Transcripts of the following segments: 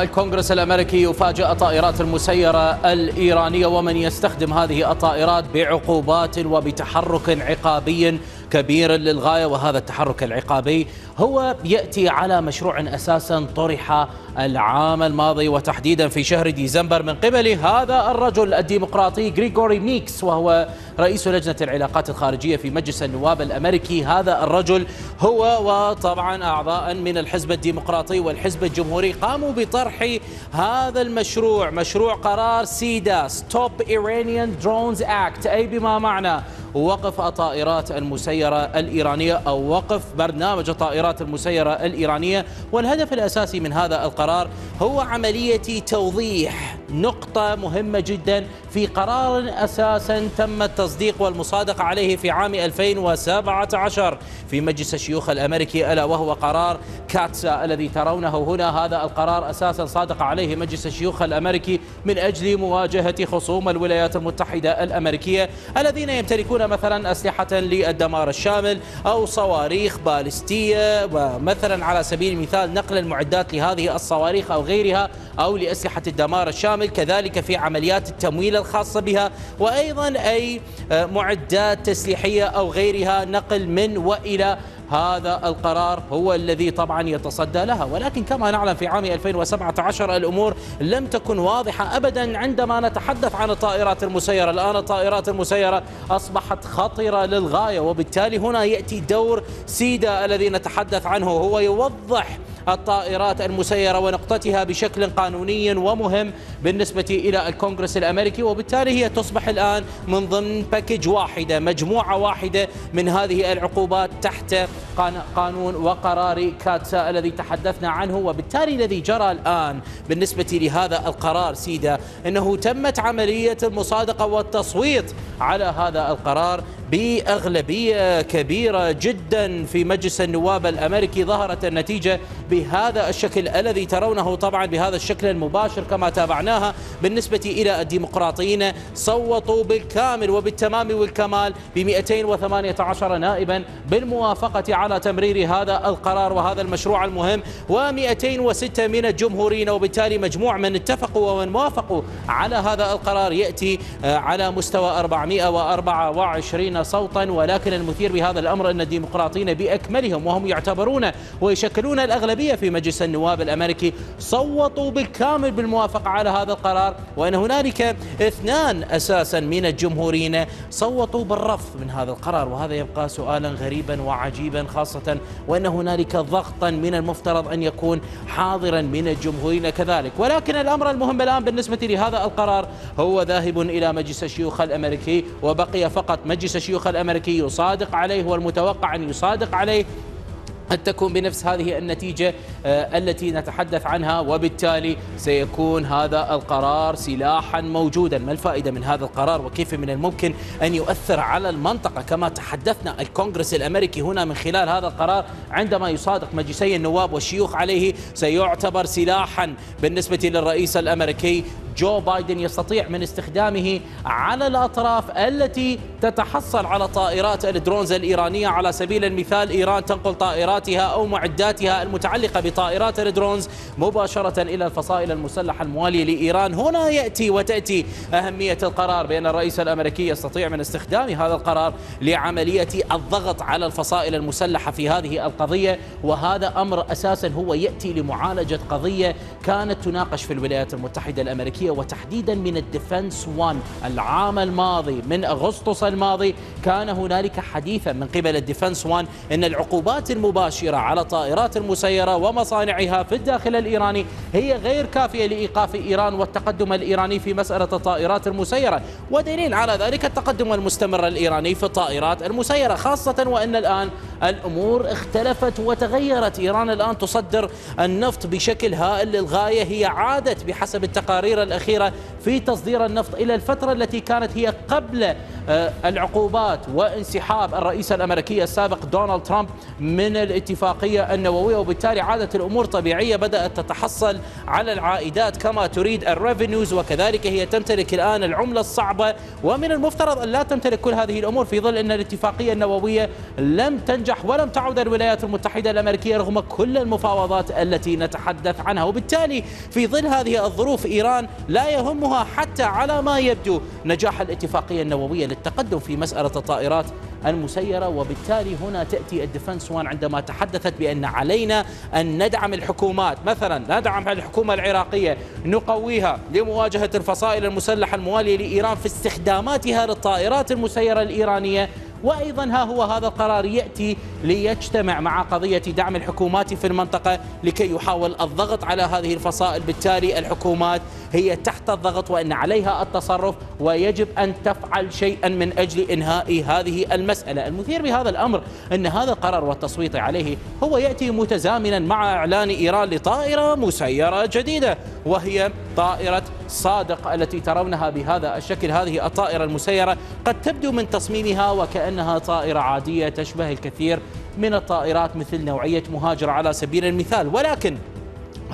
الكونغرس الأمريكي يفاجأ طائرات المسيرة الإيرانية ومن يستخدم هذه الطائرات بعقوبات وبتحرك عقابي كبير للغاية وهذا التحرك العقابي هو يأتي على مشروع أساسا طرح العام الماضي وتحديدا في شهر ديسمبر من قبل هذا الرجل الديمقراطي غريغوري ميكس وهو رئيس لجنة العلاقات الخارجية في مجلس النواب الأمريكي. هذا الرجل هو وطبعا أعضاء من الحزب الديمقراطي والحزب الجمهوري قاموا بطرح هذا المشروع مشروع قرار سيدا Stop Iranian Drones Act أي بما معنى؟ وقف الطائرات المسيرة الإيرانية أو وقف برنامج الطائرات المسيرة الإيرانية. والهدف الأساسي من هذا القرار هو عملية توضيح نقطة مهمة جدا في قرار أساسا تم التصديق والمصادقة عليه في عام 2017 في مجلس الشيوخ الأمريكي ألا وهو قرار كاتسا الذي ترونه هنا. هذا القرار أساسا صادق عليه مجلس الشيوخ الأمريكي من أجل مواجهة خصوم الولايات المتحدة الأمريكية الذين يمتلكون مثلا أسلحة للدمار الشامل أو صواريخ باليستية ومثلا على سبيل المثال نقل المعدات لهذه الصواريخ أو غيرها أو لأسلحة الدمار الشامل كذلك في عمليات التمويل الخاصة بها وأيضا أي معدات تسليحية أو غيرها نقل من وإلى هذا القرار هو الذي طبعا يتصدى لها. ولكن كما نعلم في عام 2017 الأمور لم تكن واضحة أبدا عندما نتحدث عن الطائرات المسيرة. الآن الطائرات المسيرة أصبحت خطرة للغاية وبالتالي هنا يأتي دور سيدا الذي نتحدث عنه. هو يوضح الطائرات المسيرة ونقطتها بشكل قانوني ومهم بالنسبة إلى الكونغرس الأمريكي وبالتالي هي تصبح الآن من ضمن باكج واحدة مجموعة واحدة من هذه العقوبات تحت قانون وقرار كاتسا الذي تحدثنا عنه وبالتالي الذي جرى الآن بالنسبة لهذا القرار سيدا أنه تمت عملية المصادقة والتصويت على هذا القرار. بأغلبية كبيرة جدا في مجلس النواب الأمريكي ظهرت النتيجة بهذا الشكل الذي ترونه طبعا بهذا الشكل المباشر كما تابعناها. بالنسبة إلى الديمقراطيين صوتوا بالكامل وبالتمام والكمال ب 218 نائبا بالموافقة على تمرير هذا القرار وهذا المشروع المهم و206 من الجمهوريين. وبالتالي مجموع من اتفقوا ومن وافقوا على هذا القرار يأتي على مستوى 424 صوتا ولكن المثير بهذا الأمر أن الديمقراطيين بأكملهم وهم يعتبرون ويشكلون الأغلبية في مجلس النواب الأمريكي صوتوا بالكامل بالموافقة على هذا القرار وأن هنالك اثنان أساسا من الجمهوريين صوتوا بالرفض من هذا القرار. وهذا يبقى سؤالا غريبا وعجيبا خاصة وأن هنالك ضغطا من المفترض أن يكون حاضرا من الجمهوريين كذلك. ولكن الأمر المهم الآن بالنسبة لهذا القرار هو ذاهب إلى مجلس الشيوخ الأمريكي وبقي فقط مجلس الشيوخ الأمريكي يصادق عليه والمتوقع أن يصادق عليه أن تكون بنفس هذه النتيجة آه، التي نتحدث عنها وبالتالي سيكون هذا القرار سلاحا موجودا. ما الفائدة من هذا القرار؟ وكيف من الممكن أن يؤثر على المنطقة؟ كما تحدثنا الكونغرس الأمريكي هنا من خلال هذا القرار عندما يصادق مجلسي النواب والشيوخ عليه سيعتبر سلاحا بالنسبة للرئيس الأمريكي جو بايدن يستطيع من استخدامه على الأطراف التي تتحصل على طائرات ال drones الإيرانية. على سبيل المثال إيران تنقل طائراتها أو معداتها المتعلقة بطائرات ال drones مباشرة إلى الفصائل المسلحة الموالية لإيران. هنا يأتي وتأتي أهمية القرار بأن الرئيس الأمريكي يستطيع من استخدام هذا القرار لعملية الضغط على الفصائل المسلحة في هذه القضية. وهذا أمر أساسا هو يأتي لمعالجة قضية كانت تناقش في الولايات المتحدة الأمريكية. الأمريكية وتحديدا من ال Defense 1 العام الماضي من أغسطس الماضي كان هنالك حديثا من قبل ال Defense 1 أن العقوبات المباشرة على طائرات المسيرة ومصانعها في الداخل الإيراني هي غير كافية لإيقاف إيران والتقدم الإيراني في مسألة الطائرات المسيرة. ودليل على ذلك التقدم المستمر الإيراني في الطائرات المسيرة خاصة وأن الآن الأمور اختلفت وتغيرت. إيران الآن تصدر النفط بشكل هائل للغاية هي عادت بحسب التقارير الأخيرة في تصدير النفط إلى الفترة التي كانت هي قبل آه، العقوبات وانسحاب الرئيس الأمريكي السابق دونالد ترامب من الاتفاقية النووية. وبالتالي عادت الأمور طبيعية بدأت تتحصل على العائدات كما تريد ال revenues وكذلك هي تمتلك الآن العملة الصعبة. ومن المفترض أن لا تمتلك كل هذه الأمور في ظل أن الاتفاقية النووية لم تنجح ولم تعد الولايات المتحدة الأمريكية رغم كل المفاوضات التي نتحدث عنها. وبالتالي في ظل هذه الظروف إيران لا يهمها حتى على ما يبدو. نجاح الاتفاقية النووية للتقدم في مسألة الطائرات المسيرة وبالتالي هنا تأتي الدفنس وان عندما تحدثت بأن علينا أن ندعم الحكومات. مثلا ندعم الحكومة العراقية نقويها لمواجهة الفصائل المسلحة الموالية لإيران في استخداماتها للطائرات المسيرة الإيرانية. وأيضا ها هو هذا القرار يأتي ليجتمع مع قضية دعم الحكومات في المنطقة لكي يحاول الضغط على هذه الفصائل. بالتالي الحكومات هي تحت الضغط وأن عليها التصرف ويجب أن تفعل شيئا من أجل إنهاء هذه المسألة. المثير بهذا الأمر أن هذا القرار والتصويت عليه هو يأتي متزامنا مع إعلان إيران لطائرة مسيرة جديدة وهي طائرة صادق التي ترونها بهذا الشكل. هذه الطائرة المسيرة قد تبدو من تصميمها وكأنها طائرة عادية تشبه الكثير من الطائرات مثل نوعية مهاجر على سبيل المثال. ولكن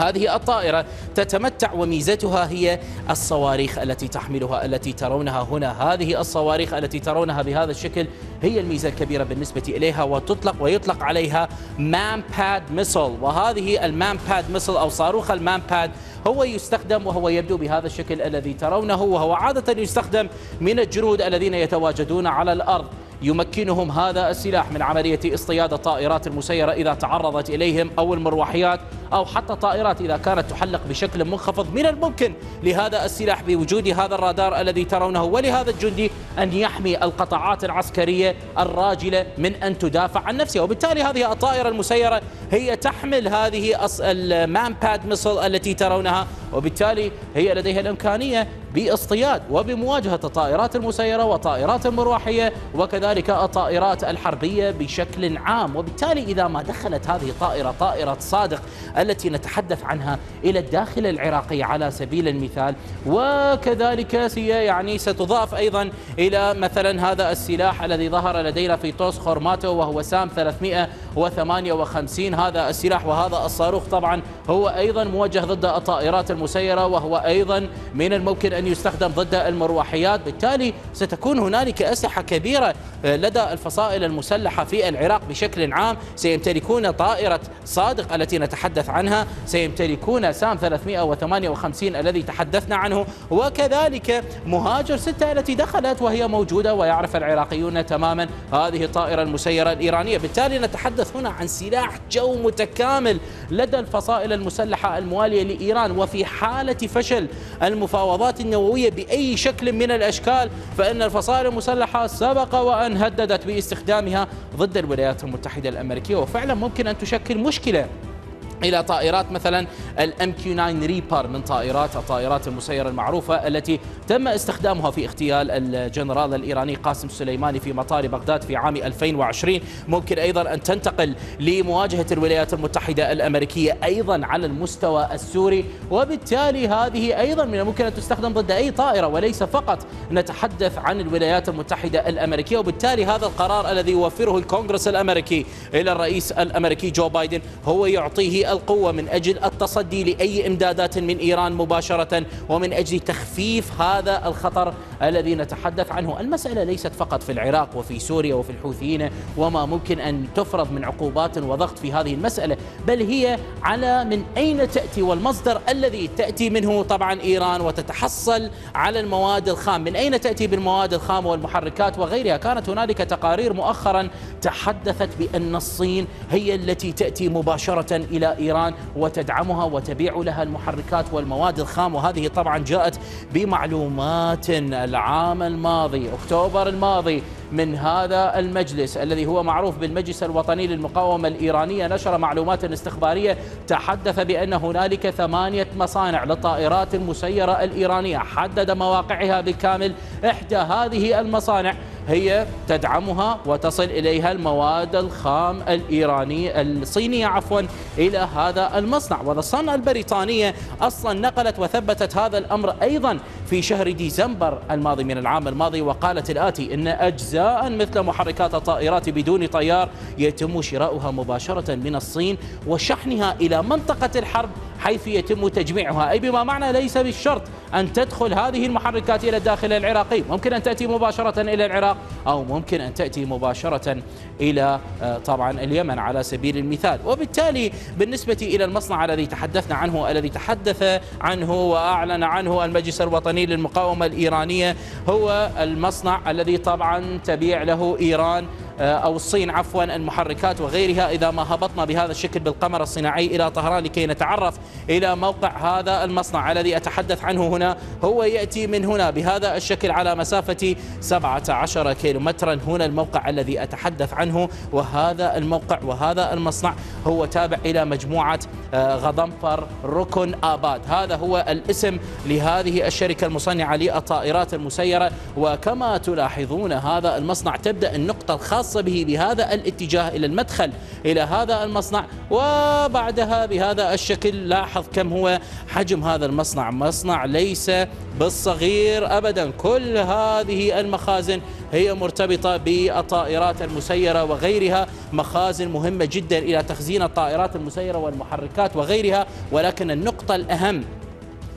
هذه الطائرة تتمتع وميزتها هي الصواريخ التي تحملها التي ترونها هنا. هذه الصواريخ التي ترونها بهذا الشكل هي الميزة الكبيرة بالنسبة إليها وتطلق ويطلق عليها MANPAD missile. وهذه ال MANPAD missile أو صاروخ ال MANPAD هو يستخدم وهو يبدو بهذا الشكل الذي ترونه وهو عادة يستخدم من الجنود الذين يتواجدون على الأرض. يمكنهم هذا السلاح من عملية اصطياد الطائرات المسيرة إذا تعرضت إليهم أو المروحيات أو حتى طائرات إذا كانت تحلق بشكل منخفض من الممكن لهذا السلاح بوجود هذا الرادار الذي ترونه. ولهذا الجندي أن يحمي القطاعات العسكرية الراجلة من أن تدافع عن نفسها. وبالتالي هذه الطائرة المسيرة هي تحمل هذه المان باد ميسل التي ترونها. وبالتالي هي لديها الإمكانية باصطياد وبمواجهة الطائرات المسيرة وطائرات المروحية وكذلك الطائرات الحربية بشكل عام. وبالتالي إذا ما دخلت هذه الطائرة طائرة صادق التي نتحدث عنها إلى الداخل العراقي على سبيل المثال. وكذلك يعني ستضاف أيضا إلى مثلا هذا السلاح الذي ظهر لدينا في توس خورماتو وهو سام 358 هذا السلاح وهذا الصاروخ طبعا هو أيضا موجه ضد الطائرات المسيرة وهو أيضا من الممكن أن يستخدم ضد المروحيات. بالتالي ستكون هنالك أسلحة كبيرة لدى الفصائل المسلحة في العراق بشكل عام. سيمتلكون طائرة صادق التي نتحدث عنها. سيمتلكون سام 358 الذي تحدثنا عنه. وكذلك مهاجر ستة التي دخلت وهي موجودة ويعرف العراقيون تماما هذه الطائرة المسيرة الإيرانية. بالتالي نتحدث هنا عن سلاح جو متكامل لدى الفصائل المسلحة الموالية لإيران. وفي حالة فشل المفاوضات النووية بأي شكل من الأشكال فإن الفصائل المسلحة سبق وأن هددت باستخدامها ضد الولايات المتحدة الأمريكية. وفعلا ممكن أن تشكل مشكلة إلى طائرات مثلا ال MQ 9 Reaper من طائرات الطائرات المسيرة المعروفة التي تم استخدامها في اغتيال الجنرال الإيراني قاسم سليماني في مطار بغداد في عام 2020 ممكن أيضا أن تنتقل لمواجهة الولايات المتحدة الأمريكية أيضا على المستوى السوري وبالتالي هذه أيضا من الممكن أن تستخدم ضد أي طائرة وليس فقط نتحدث عن الولايات المتحدة الأمريكية. وبالتالي هذا القرار الذي يوفره الكونغرس الأمريكي إلى الرئيس الأمريكي جو بايدن هو يعطيه القوة من أجل التصدي لأي إمدادات من إيران مباشرة ومن أجل تخفيف هذا الخطر الذي نتحدث عنه. المسألة ليست فقط في العراق وفي سوريا وفي الحوثيين وما ممكن أن تفرض من عقوبات وضغط في هذه المسألة بل هي على من أين تأتي والمصدر الذي تأتي منه. طبعا إيران وتتحصل على المواد الخام. من أين تأتي بالمواد الخام والمحركات وغيرها؟ كانت هنالك تقارير مؤخرا تحدثت بأن الصين هي التي تأتي مباشرة إلى إيران وتدعمها وتبيع لها المحركات والمواد الخام. وهذه طبعا جاءت بمعلومات العام الماضي أكتوبر الماضي من هذا المجلس الذي هو معروف بالمجلس الوطني للمقاومة الإيرانية. نشر معلومات استخبارية تحدث بأن هنالك ثمانية مصانع للطائرات المسيرة الإيرانية. حدد مواقعها بالكامل إحدى هذه المصانع. هي تدعمها وتصل إليها المواد الخام الإيرانية الصينية عفوا إلى هذا المصنع. والصنعة البريطانية أصلا نقلت وثبتت هذا الأمر أيضا في شهر ديسمبر الماضي من العام الماضي وقالت الآتي إن أجزاء مثل محركات الطائرات بدون طيار يتم شراؤها مباشرة من الصين وشحنها إلى منطقة الحرب حيث يتم تجميعها. أي بما معنى ليس بالشرط أن تدخل هذه المحركات إلى الداخل العراقي ممكن أن تأتي مباشرة إلى العراق أو ممكن أن تأتي مباشرة إلى آه، طبعا اليمن على سبيل المثال. وبالتالي بالنسبة إلى المصنع الذي تحدثنا عنه الذي تحدث عنه وأعلن عنه المجلس الوطني للمقاومة الإيرانية هو المصنع الذي طبعا تبيع له إيران أو الصين عفوا المحركات وغيرها إذا ما هبطنا بهذا الشكل بالقمر الصناعي إلى طهران لكي نتعرف إلى موقع هذا المصنع الذي أتحدث عنه هنا. هو يأتي من هنا بهذا الشكل على مسافة 17 كيلومترا. هنا الموقع الذي أتحدث عنه وهذا الموقع وهذا المصنع هو تابع إلى مجموعة آه، غضنفر ركن آباد. هذا هو الاسم لهذه الشركة المصنعة للطائرات المسيرة. وكما تلاحظون هذا المصنع تبدأ النقطة الخاصة به بهذا الاتجاه إلى المدخل إلى هذا المصنع وبعدها بهذا الشكل لاحظ كم هو حجم هذا المصنع. مصنع ليس بالصغير أبدا كل هذه المخازن هي مرتبطة بالطائرات المسيرة وغيرها. مخازن مهمة جدا إلى تخزين الطائرات المسيرة والمحركات وغيرها ولكن النقطة الأهم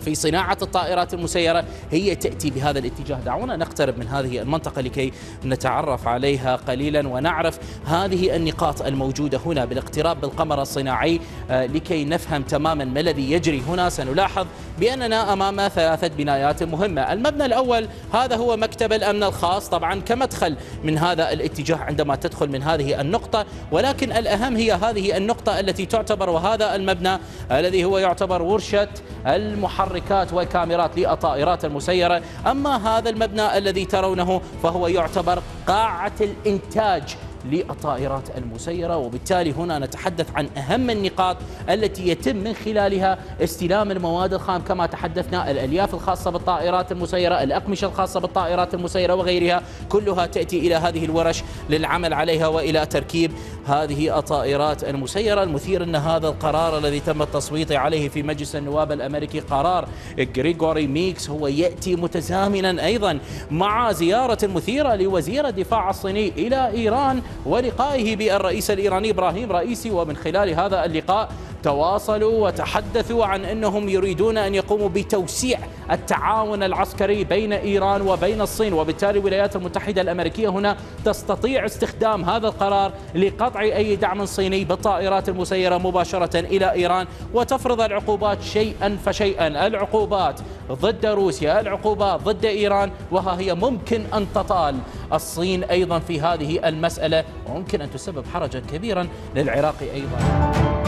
في صناعة الطائرات المسيرة هي تأتي بهذا الاتجاه. دعونا نقترب من هذه المنطقة لكي نتعرف عليها قليلا ونعرف هذه النقاط الموجودة هنا بالاقتراب بالقمر الصناعي آه، لكي نفهم تماما ما الذي يجري هنا. سنلاحظ بأننا أمام ثلاثة بنايات مهمة. المبنى الأول هذا هو مكتب الأمن الخاص. طبعا كمدخل من هذا الاتجاه عندما تدخل من هذه النقطة ولكن الأهم هي هذه النقطة التي تعتبر وهذا المبنى الذي هو يعتبر ورشة المحركات والكاميرات للطائرات المسيرة. أما هذا المبنى الذي ترونه فهو يعتبر قاعة الإنتاج للطائرات المسيرة. وبالتالي هنا نتحدث عن أهم النقاط التي يتم من خلالها استلام المواد الخام كما تحدثنا الألياف الخاصة بالطائرات المسيرة الأقمشة الخاصة بالطائرات المسيرة وغيرها. كلها تأتي إلى هذه الورش للعمل عليها وإلى تركيب هذه الطائرات المسيرة. المثير أن هذا القرار الذي تم التصويت عليه في مجلس النواب الأمريكي قرار غريغوري ميكس هو يأتي متزامنا أيضا مع زيارة مثيرة لوزير الدفاع الصيني إلى إيران ولقائه بالرئيس الإيراني إبراهيم رئيسي. ومن خلال هذا اللقاء تواصلوا وتحدثوا عن أنهم يريدون أن يقوموا بتوسيع التعاون العسكري بين إيران وبين الصين وبالتالي الولايات المتحدة الأمريكية هنا تستطيع استخدام هذا القرار لقطع أي دعم صيني بالطائرات المسيرة مباشرة إلى إيران وتفرض العقوبات شيئا فشيئا. العقوبات ضد روسيا العقوبات ضد إيران وها هي ممكن أن تطال. الصين أيضا في هذه المسألة وممكن أن تسبب حرجا كبيرا للعراق أيضا.